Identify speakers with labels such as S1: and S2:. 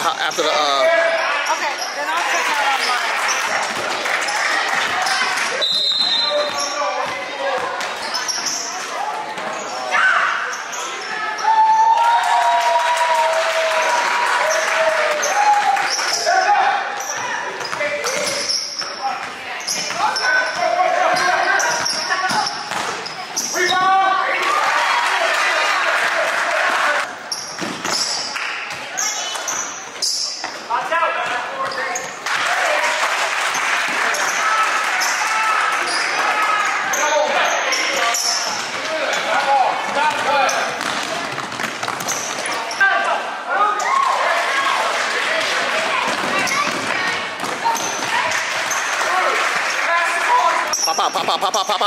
S1: after the. Uh,
S2: Okay, then I'll check out online.
S1: pop out, pop out, pop out, pop